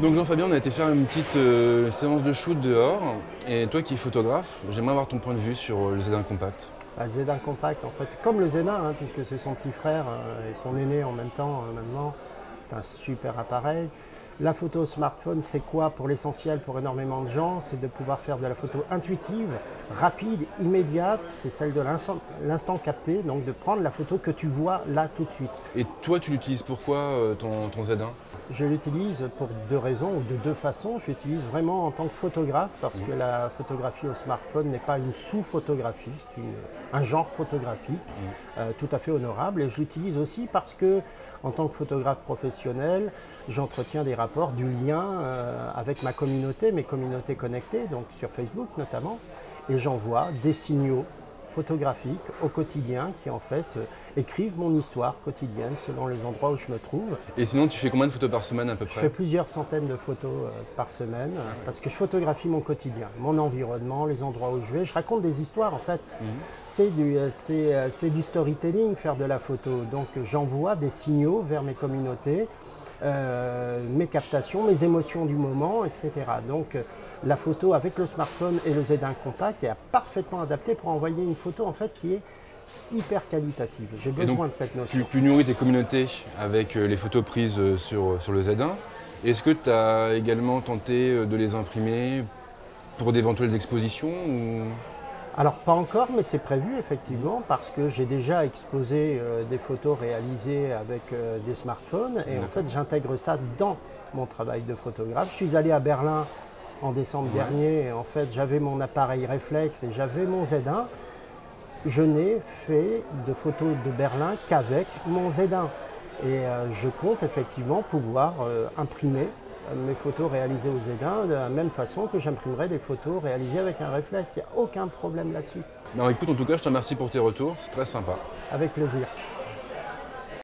Donc Jean-Fabien, on a été faire une petite euh, séance de shoot dehors. Et toi qui es photographe, j'aimerais avoir ton point de vue sur euh, le Z1 Compact. Bah, le Z1 Compact, en fait, comme le Z1, hein, puisque c'est son petit frère euh, et son aîné en même temps euh, maintenant, c'est un super appareil. La photo smartphone, c'est quoi pour l'essentiel pour énormément de gens? C'est de pouvoir faire de la photo intuitive, rapide, immédiate. C'est celle de l'instant- capté, donc de prendre la photo que tu vois là tout de suite. Et toi, tu l'utilises pourquoi ton, ton Z1 Je l'utilise pour deux raisons ou de deux façons. Je l'utilise vraiment en tant que photographe parce que la photographie au smartphone n'est pas une sous-photographie, c'est un genre photographique euh, tout à fait honorable. Et je l'utilise aussi parce que, en tant que photographe professionnel, j'entretiens des rapports, du lien euh, avec ma communauté, mes communautés connectées, donc sur Facebook notamment, et j'envoie des signaux photographiques au quotidien qui en fait euh, écrivent mon histoire quotidienne selon les endroits où je me trouve. Et sinon, tu fais combien de photos par semaine à peu Je fais près plusieurs centaines de photos euh, par semaine euh, parce que je photographie mon quotidien, mon environnement, les endroits où je vais. Je raconte des histoires en fait. C'est du, euh, c'est, c'est du storytelling, faire de la photo. Donc j'envoie des signaux vers mes communautés, euh, mes captations, mes émotions du moment, etc. Donc euh, la photo avec le smartphone et le Z1 Compact est parfaitement adaptée pour envoyer une photo en fait qui est hyper qualitative. J'ai donc, besoin de cette notion. tu, tu nourris tes communautés avec euh, les photos prises sur, sur le Z1. Est-ce que tu as également tenté de les imprimer pour d'éventuelles expositions ou... Alors pas encore, mais c'est prévu effectivement parce que j'ai déjà exposé euh, des photos réalisées avec euh, des smartphones et en fait j'intègre ça dans mon travail de photographe. Je suis allé à Berlin en décembre dernier et en fait j'avais mon appareil réflexe et j'avais mon Z1. Je n'ai fait de photos de Berlin qu'avec mon Z1 et euh, je compte effectivement pouvoir imprimer mes photos réalisées au Z1 de la même façon que j'imprimerai des photos réalisées avec un réflexe. Il n'y a aucun problème là-dessus. Non, écoute, en tout cas, je te remercie pour tes retours, c'est très sympa. Avec plaisir.